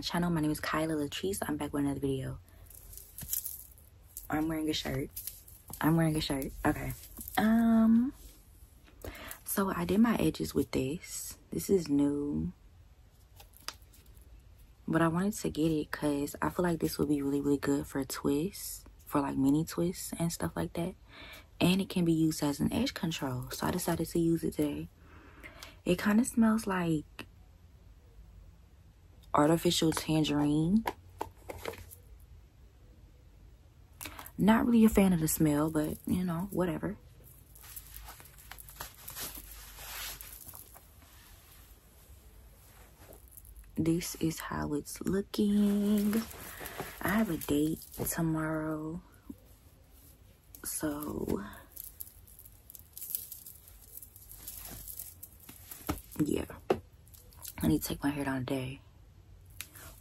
my channel. My name is Kyla Latrice. I'm back with another video. I'm wearing a shirt. I'm wearing a shirt. Okay. Um. So I did my edges with this. This is new. But I wanted to get it because I feel like this would be really, really good for twists. For like mini twists and stuff like that. And it can be used as an edge control. So I decided to use it today. It kind of smells like artificial tangerine. Not really a fan of the smell, but you know, whatever. This is how it's looking. I have a date tomorrow. So, yeah. I need to take my hair down today.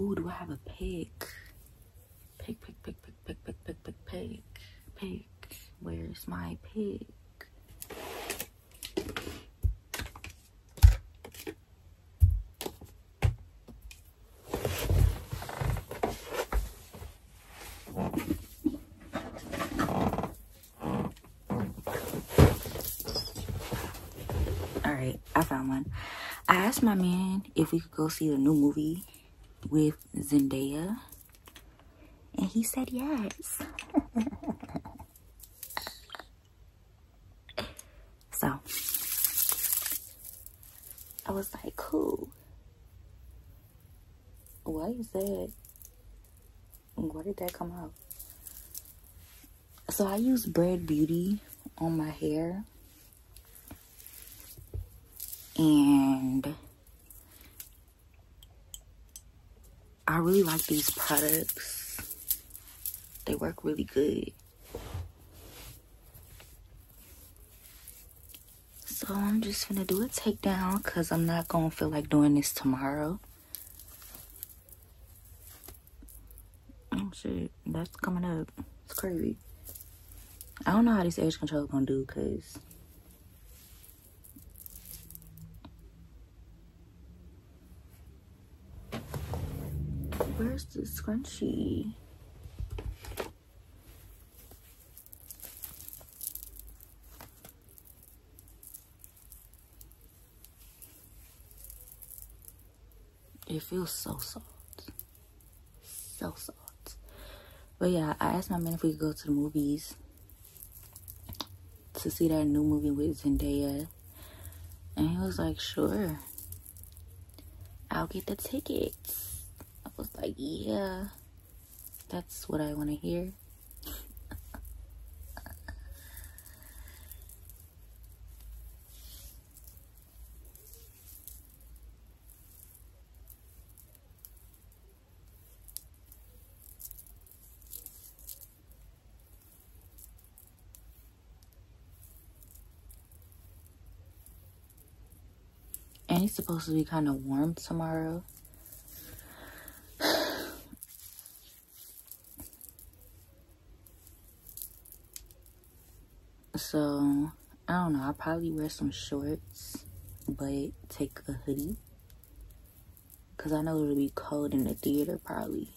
Ooh, do I have a pig? Pig, pig, pig, pig, pig, pig, pig, pig, pig, pig. Where's my pig? Alright, I found one. I asked my man if we could go see the new movie with Zendaya. And he said yes. so I was like, cool. Why is that? Why did that come out? So I use Bread Beauty on my hair. And I really like these products. They work really good. So I'm just gonna do a takedown because I'm not gonna feel like doing this tomorrow. Oh shit, that's coming up. It's crazy. I don't know how this edge control is gonna do because Where's the scrunchie? It feels so soft. So soft. But yeah, I asked my man if we could go to the movies to see that new movie with Zendaya. And he was like, sure. I'll get the tickets was like, yeah, that's what I want to hear. and it's supposed to be kind of warm tomorrow So, I don't know. I'll probably wear some shorts, but take a hoodie. Because I know it'll be cold in the theater, probably.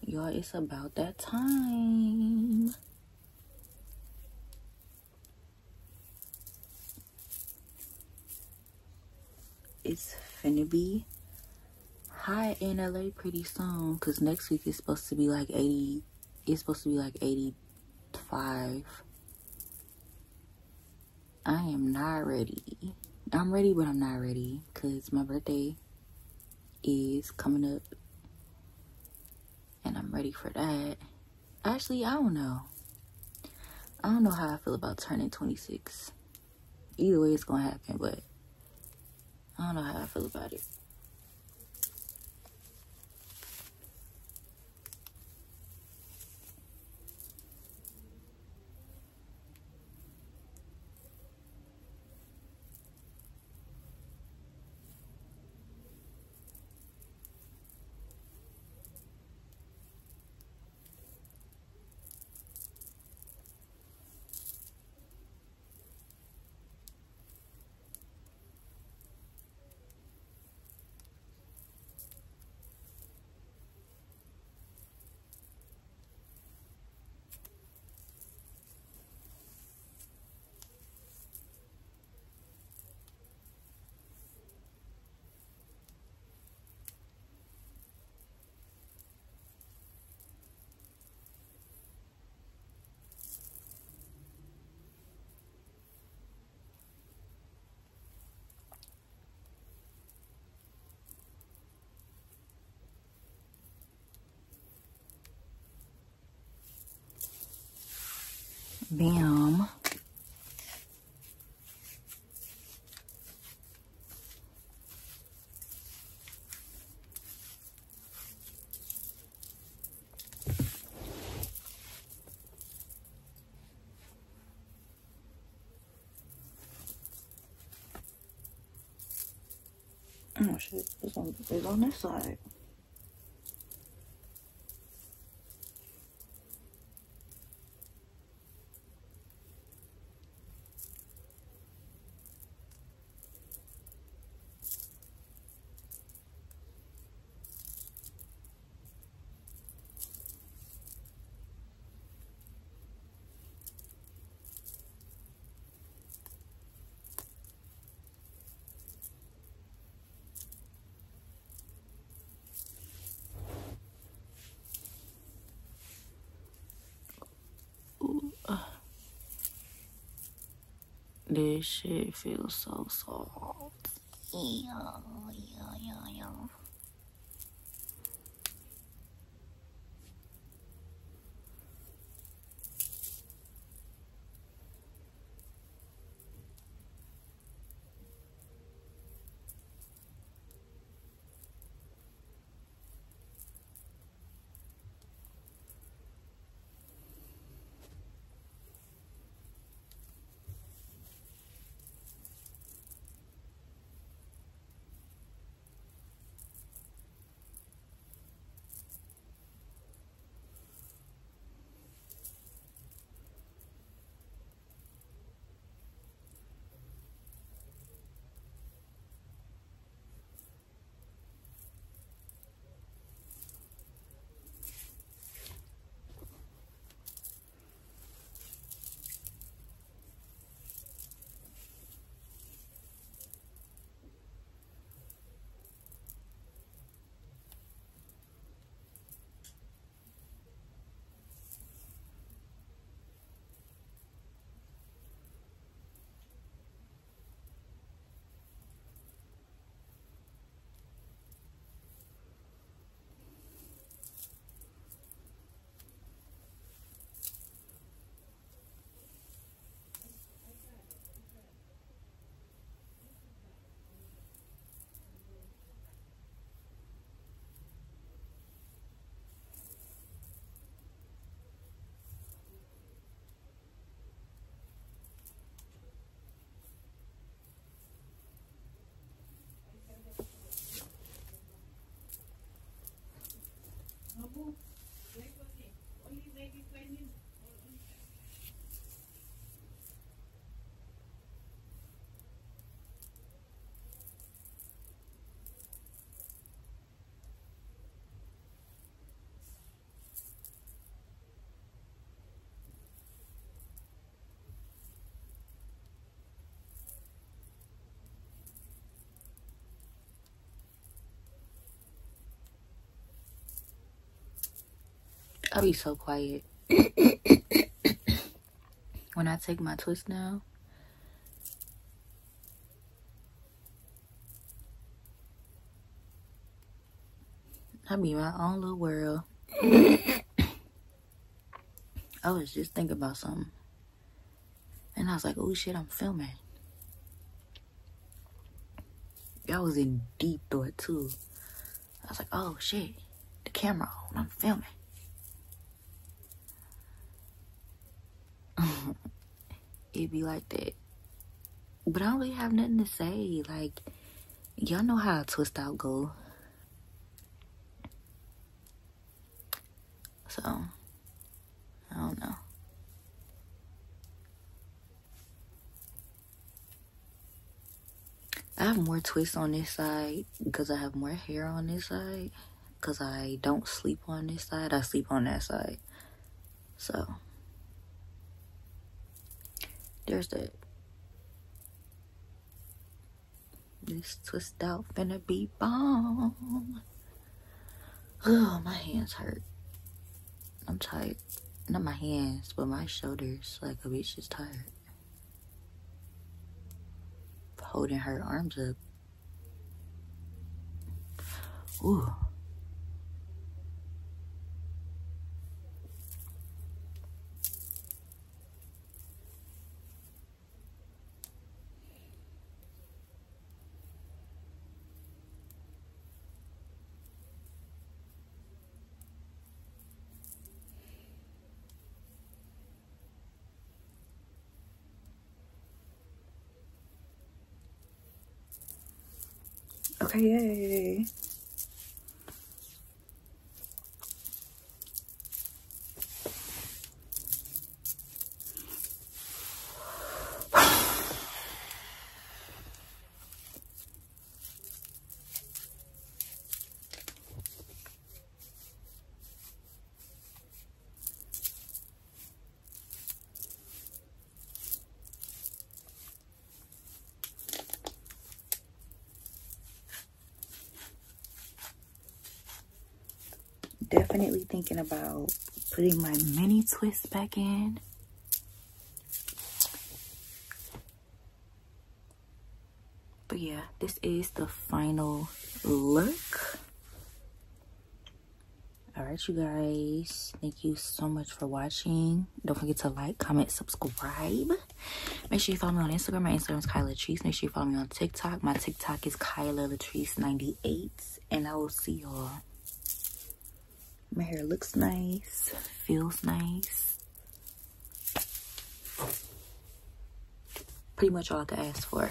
Y'all, it's about that time. It's finna be hot in LA pretty soon. Because next week it's supposed to be like 80. It's supposed to be like 80 five. I am not ready. I'm ready, but I'm not ready because my birthday is coming up and I'm ready for that. Actually, I don't know. I don't know how I feel about turning 26. Either way, it's gonna happen, but I don't know how I feel about it. Bam. Oh shit, it's on this side. This shit feels so soft. Yeah, I'll be so quiet. when I take my twist now, I be my own little world. I was just thinking about something. And I was like, oh shit, I'm filming. I was in deep thought too. I was like, oh shit, the camera on, I'm filming. It'd be like that. But I don't really have nothing to say. Like, y'all know how a twist out go. So, I don't know. I have more twists on this side because I have more hair on this side. Because I don't sleep on this side. I sleep on that side. So, there's that. This twist out finna be bomb. Oh, my hands hurt. I'm tired. Not my hands, but my shoulders. Like a bitch is tired. Holding her arms up. Ooh. Okay, yay. Definitely thinking about putting my mini twist back in. But yeah, this is the final look. All right, you guys. Thank you so much for watching. Don't forget to like, comment, subscribe. Make sure you follow me on Instagram. My Instagram is Kyla Latrice. Make sure you follow me on TikTok. My TikTok is Kyla Latrice98. And I will see y'all my hair looks nice, feels nice. Pretty much all I could ask for.